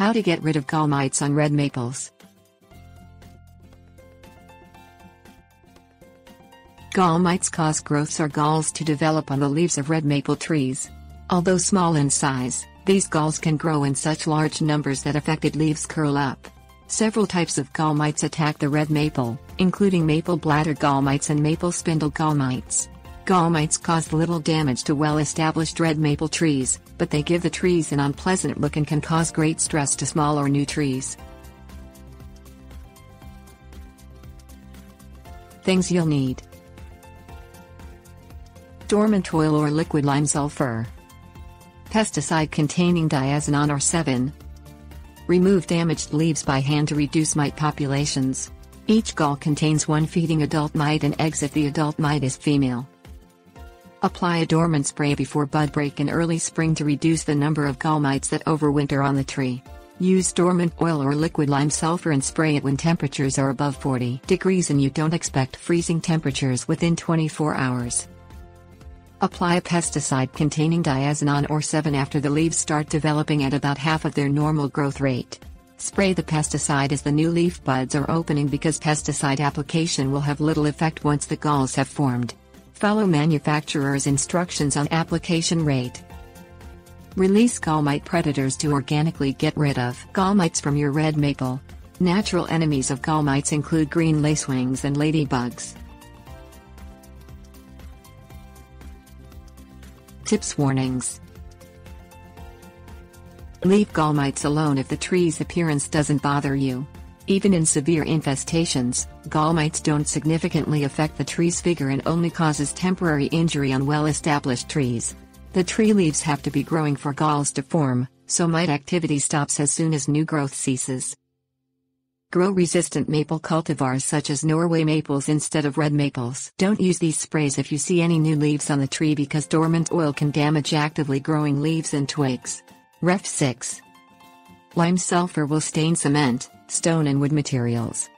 How to get rid of gall mites on red maples. Gall mites cause growths or galls to develop on the leaves of red maple trees. Although small in size, these galls can grow in such large numbers that affected leaves curl up. Several types of gall mites attack the red maple, including maple bladder gall mites and maple spindle gall mites. Gall mites cause little damage to well-established red maple trees, but they give the trees an unpleasant look and can cause great stress to small or new trees. Things you'll need Dormant oil or liquid lime sulfur Pesticide containing diazinon or Sevin Remove damaged leaves by hand to reduce mite populations. Each gall contains one feeding adult mite and eggs if the adult mite is female. Apply a dormant spray before bud break in early spring to reduce the number of gall mites that overwinter on the tree. Use dormant oil or liquid lime sulfur and spray it when temperatures are above 40 degrees and you don't expect freezing temperatures within 24 hours. Apply a pesticide containing diazinon or Sevin after the leaves start developing at about half of their normal growth rate. Spray the pesticide as the new leaf buds are opening because pesticide application will have little effect once the galls have formed. Follow manufacturer's instructions on application rate. Release gall mite predators to organically get rid of gall mites from your red maple. Natural enemies of gall mites include green lacewings and ladybugs. Tips Warnings Leave gall mites alone if the tree's appearance doesn't bother you. Even in severe infestations, gall mites don't significantly affect the tree's vigor and only causes temporary injury on well-established trees. The tree leaves have to be growing for galls to form, so mite activity stops as soon as new growth ceases. Grow resistant maple cultivars such as Norway maples instead of red maples. Don't use these sprays if you see any new leaves on the tree because dormant oil can damage actively growing leaves and twigs. Ref 6. Lime sulfur will stain cement, stone and wood materials.